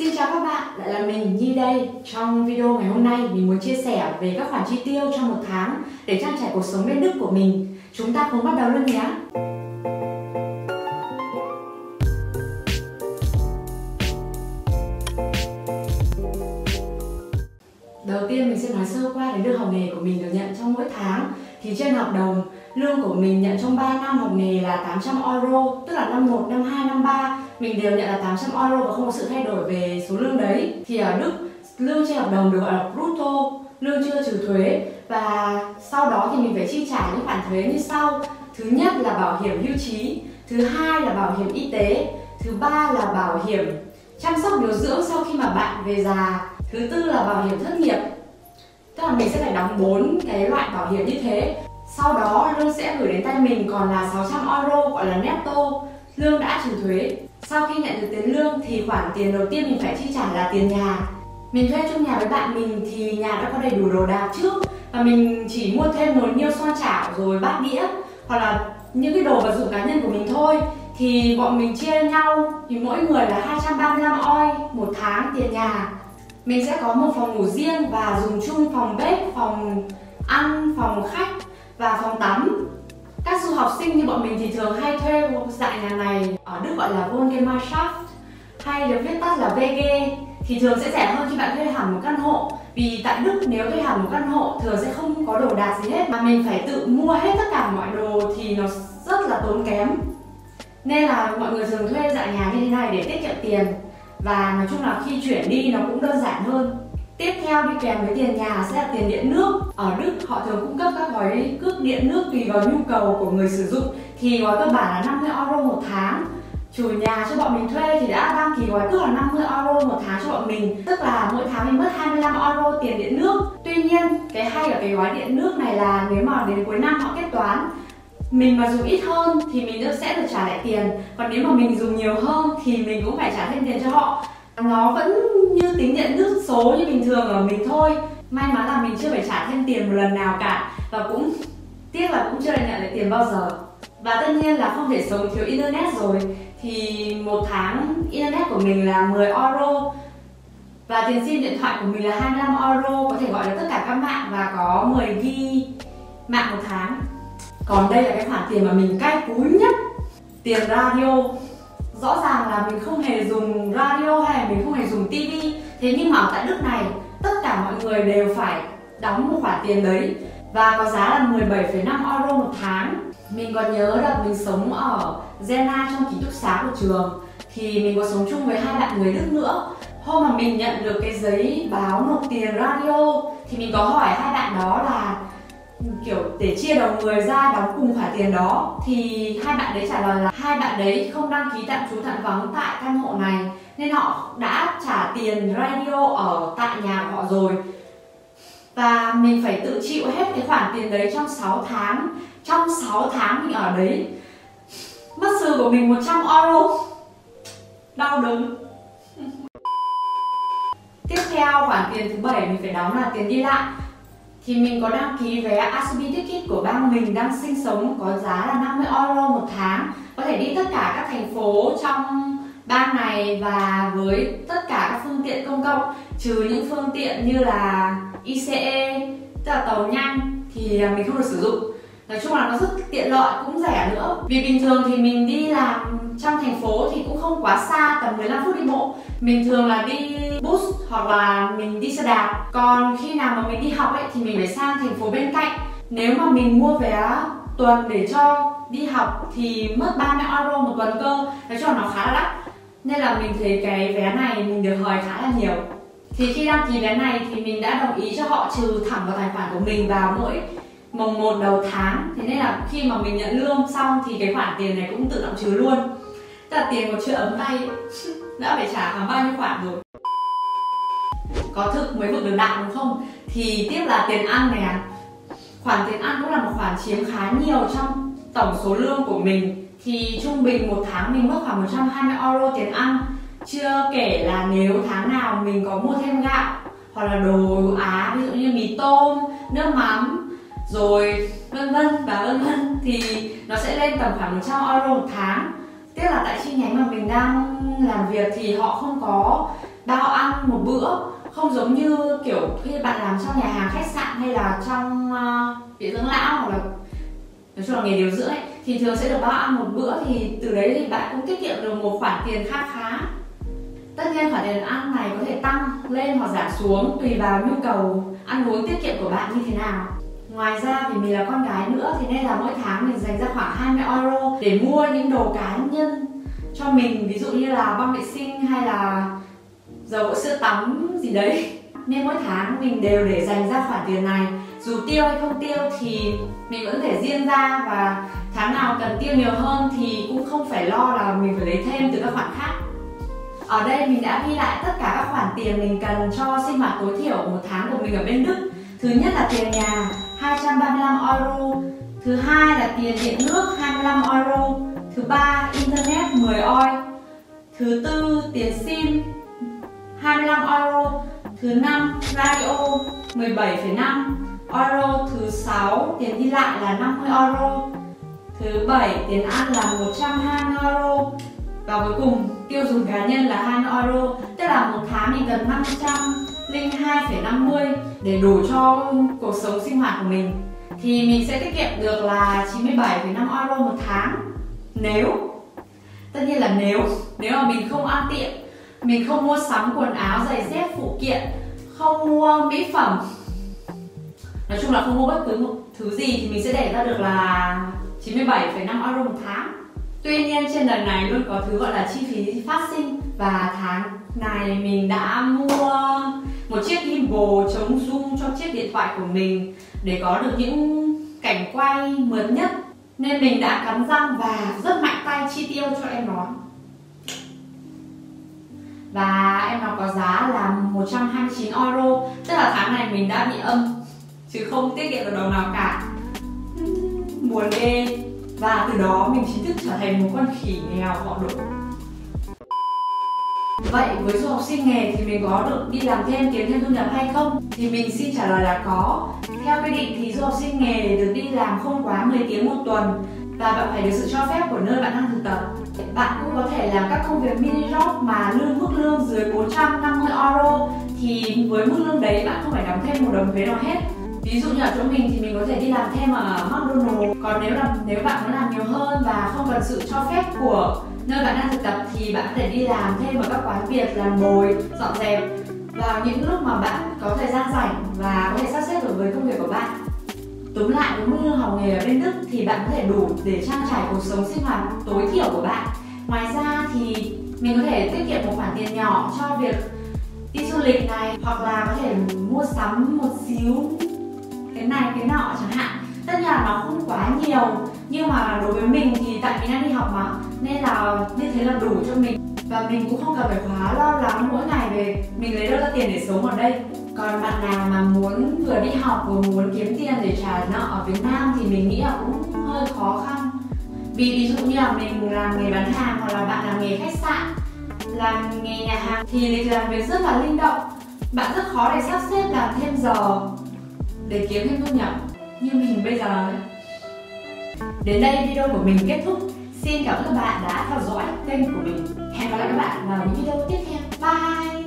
Xin chào các bạn, lại là mình Nhi đây. Trong video ngày hôm nay, mình muốn chia sẻ về các khoản chi tiêu trong một tháng để trang trải cuộc sống bên Đức của mình. Chúng ta cùng bắt đầu luôn nhé. Đầu tiên mình sẽ nói sơ qua đến lương học nghề của mình được nhận trong mỗi tháng. Thì trên hợp đồng, lương của mình nhận trong 3 năm học nghề là 800 euro, tức là năm 1, năm 2, năm 3 mình đều nhận là 800 euro và không có sự thay đổi về số lương đấy. Thì ở Đức, lương trên hợp đồng được gọi là brutto, lương chưa trừ thuế và sau đó thì mình phải chi trả những khoản thuế như sau. Thứ nhất là bảo hiểm hưu trí, thứ hai là bảo hiểm y tế, thứ ba là bảo hiểm chăm sóc điều dưỡng sau khi mà bạn về già thứ tư là bảo hiểm thất nghiệp tức là mình sẽ phải đóng bốn cái loại bảo hiểm như thế sau đó lương sẽ gửi đến tay mình còn là 600 euro gọi là netto. Lương đã trừ thuế. Sau khi nhận được tiền lương thì khoản tiền đầu tiên mình phải chi trả là tiền nhà. Mình thuê chung nhà với bạn mình thì nhà đã có đầy đủ đồ đạc trước và mình chỉ mua thêm một nhiêu xoa chảo rồi bát đĩa hoặc là những cái đồ vật dụng cá nhân của mình thôi. Thì bọn mình chia nhau thì mỗi người là 235 oi một tháng tiền nhà. Mình sẽ có một phòng ngủ riêng và dùng chung phòng bếp, phòng ăn, phòng khách và phòng tắm. Các du học sinh như bọn mình thì thường hay thuê một dạng nhà này ở Đức gọi là Wohngemeinschaft, hay được viết tắt là VG thì thường sẽ rẻ hơn khi bạn thuê hẳn một căn hộ. Vì tại Đức nếu thuê hẳn một căn hộ thường sẽ không có đồ đạc gì hết, mà mình phải tự mua hết tất cả mọi đồ thì nó rất là tốn kém. Nên là mọi người thường thuê dạng nhà như thế này để tiết kiệm tiền. Và nói chung là khi chuyển đi nó cũng đơn giản hơn. Tiếp theo đi kèm với tiền nhà sẽ là tiền điện nước. Ở Đức, họ thường cung cấp các gói cước điện nước tùy vào nhu cầu của người sử dụng. Thì gói cơ bản là 50 euro một tháng. Chủ nhà cho bọn mình thuê thì đã đăng ký gói cước là 50 euro một tháng cho bọn mình. Tức là mỗi tháng mình mất 25 euro tiền điện nước. Tuy nhiên, cái hay ở cái gói điện nước này là nếu mà đến cuối năm họ kết toán, mình mà dùng ít hơn thì mình sẽ được trả lại tiền. Còn nếu mà mình dùng nhiều hơn thì mình cũng phải trả thêm tiền cho họ nó vẫn như tính nhận nước số như bình thường ở mình thôi. May mắn là mình chưa phải trả thêm tiền một lần nào cả. Và cũng tiếc là cũng chưa được nhận lại tiền bao giờ. Và tất nhiên là không thể sống thiếu internet rồi. Thì một tháng internet của mình là 10 euro. Và tiền sim điện thoại của mình là 25 euro. Có thể gọi được tất cả các mạng và có 10 g mạng một tháng. Còn đây là cái khoản tiền mà mình cay cú nhất. Tiền radio rõ ràng là mình không hề dùng radio hay là mình không hề dùng tivi thế nhưng mà tại nước này tất cả mọi người đều phải đóng một khoản tiền đấy. Và có giá là 17,5 euro một tháng. Mình còn nhớ là mình sống ở Jena trong ký túc xá của trường. Thì mình có sống chung với hai bạn người Đức nữa. Hôm mà mình nhận được cái giấy báo nộp tiền radio thì mình có hỏi hai bạn đó là kiểu để chia đầu người ra đóng cùng khoản tiền đó, thì hai bạn đấy trả lời là hai bạn đấy không đăng ký tạm trú tạm vắng tại căn hộ này, nên họ đã trả tiền radio ở tại nhà của họ rồi. Và mình phải tự chịu hết cái khoản tiền đấy trong 6 tháng. Trong 6 tháng mình ở đấy, mất sư của mình 100 euro. Đau đớn. Tiếp theo, khoản tiền thứ bảy mình phải đóng là tiền đi lại thì mình có đăng ký vé ACB Ticket của bang mình đang sinh sống có giá là 50 euro một tháng. Có thể đi tất cả các thành phố trong bang này và với tất cả các phương tiện công cộng, trừ những phương tiện như là ICE tức là tàu nhanh thì mình không được sử dụng nói chung là nó rất tiện lợi, cũng rẻ nữa. Vì bình thường thì mình đi làm trong thành phố thì cũng không quá xa, tầm 15 phút đi bộ. Mình thường là đi bus hoặc là mình đi xe đạp. Còn khi nào mà mình đi học ấy, thì mình phải sang thành phố bên cạnh. Nếu mà mình mua vé tuần để cho đi học thì mất 30 euro một tuần cơ. Nói chung là nó khá là đắt. Nên là mình thấy cái vé này mình được hời khá là nhiều. Thì khi đăng ký vé này thì mình đã đồng ý cho họ trừ thẳng vào tài khoản của mình vào mỗi mồng một đầu tháng. Thế nên là khi mà mình nhận lương xong thì cái khoản tiền này cũng tự động trừ luôn. Tức là tiền của chưa ấm tay đã phải trả khoảng bao nhiêu khoản rồi? Có thực mới vực được đạn đúng không? Thì tiếp là tiền ăn này à. Khoản tiền ăn cũng là một khoản chiếm khá nhiều trong tổng số lương của mình. Thì trung bình một tháng mình mất khoảng 120 euro tiền ăn. Chưa kể là nếu tháng nào mình có mua thêm gạo hoặc là đồ á, ví dụ như mì tôm, nước mắm rồi vân vân và vân vân thì nó sẽ lên tầm khoảng 100 euro một tháng. Tức là tại chi nhánh mà mình đang làm việc thì họ không có bao ăn một bữa. Không giống như kiểu khi bạn làm trong nhà hàng khách sạn hay là trong ờ, uh, viện dưỡng lão hoặc là nói chung là nghề điều dưỡng ấy thì thường sẽ được bao ăn một bữa thì từ đấy thì bạn cũng tiết kiệm được một khoản tiền khá khá. Tất nhiên khoản tiền ăn này có thể tăng lên hoặc giảm xuống tùy vào nhu cầu ăn uống tiết kiệm của bạn như thế nào. Ngoài ra vì mình là con gái nữa thì nên là mỗi tháng mình dành ra khoảng 20 euro để mua những đồ cá nhân cho mình. Ví dụ như là băng vệ sinh hay là dầu gội sữa tắm gì đấy. Nên mỗi tháng mình đều để dành ra khoản tiền này. Dù tiêu hay không tiêu thì mình vẫn thể riêng ra và tháng nào cần tiêu nhiều hơn thì cũng không phải lo là mình phải lấy thêm từ các khoản khác. Ở đây mình đã ghi lại tất cả các khoản tiền mình cần cho sinh hoạt tối thiểu một tháng của mình ở bên Đức. Thứ nhất là tiền nhà 235 euro. Thứ hai là tiền điện nước 25 euro. Thứ ba internet 10 oi. Thứ tư tiền sim 25 euro. Thứ năm radio 17,5 euro. Thứ sáu tiền đi lại là 50 euro. Thứ bảy tiền ăn là 120 euro. Và cuối cùng tiêu dùng cá nhân là 2 euro. Tức là một tháng mình cần 502,50 để đủ cho cuộc sống sinh hoạt của mình thì mình sẽ tiết kiệm được là 97,5 euro một tháng. Nếu tất nhiên là nếu nếu mà mình không ăn tiệm mình không mua sắm quần áo giày dép phụ kiện không mua mỹ phẩm nói chung là không mua bất cứ một thứ gì thì mình sẽ để ra được là 97,5 euro một tháng. Tuy nhiên trên đời này luôn có thứ gọi là chi phí phát sinh và tháng này mình đã mua một chiếc gimbal chống zoom cho chiếc điện thoại của mình để có được những cảnh quay mượt nhất. Nên mình đã cắn răng và rất mạnh tay chi tiêu cho em nó. Và em nó có giá là 129 euro, tức là tháng này mình đã bị âm, chứ không tiết kiệm được đồng nào cả. Buồn ghê. Và từ đó mình chính thức trở thành một con khỉ nghèo họ đổ. Vậy với du học sinh nghề thì mình có được đi làm thêm, kiếm thêm thu nhập hay không? Thì mình xin trả lời là có. Theo quy định thì du học sinh nghề được đi làm không quá 10 tiếng một tuần và bạn phải được sự cho phép của nơi bạn đang thực tập. Bạn cũng có thể làm các công việc mini job mà lương mức lương dưới 450 euro thì với mức lương đấy bạn không phải đóng thêm một đồng thuế nào hết ví dụ như ở chỗ mình thì mình có thể đi làm thêm ở McDonald's còn nếu là nếu bạn muốn làm nhiều hơn và không cần sự cho phép của nơi bạn đang thực tập thì bạn có thể đi làm thêm ở các quán Việt làm bồi dọn dẹp, vào những lúc mà bạn có thời gian rảnh và có thể sắp xếp được với công việc của bạn. Tóm lại nếu như học nghề ở bên Đức thì bạn có thể đủ để trang trải cuộc sống sinh hoạt tối thiểu của bạn. Ngoài ra thì mình có thể tiết kiệm một khoản tiền nhỏ cho việc đi du lịch này, hoặc là có thể mua sắm một xíu, cái này, cái nọ chẳng hạn nó không quá nhiều. Nhưng mà đối với mình thì tại mình đang đi học mà, nên là như thế là đủ cho mình. Và mình cũng không cần phải quá lo lắng mỗi ngày về mình lấy đâu ra tiền để sống ở đây. Còn bạn nào mà muốn vừa đi học, vừa muốn kiếm tiền để trả nợ ở Việt Nam thì mình nghĩ là cũng hơi khó khăn. Vì ví dụ như là mình làm nghề bán hàng hoặc là bạn làm nghề khách sạn, làm nghề nhà hàng thì lịch làm việc rất là linh động. Bạn rất khó để sắp xếp làm thêm giờ để kiếm thêm thu nhập như mình bây giờ Đến đây video của mình kết thúc. Xin cảm ơn các bạn đã theo dõi kênh của mình. Hẹn gặp lại các bạn vào những video tiếp theo. Bye!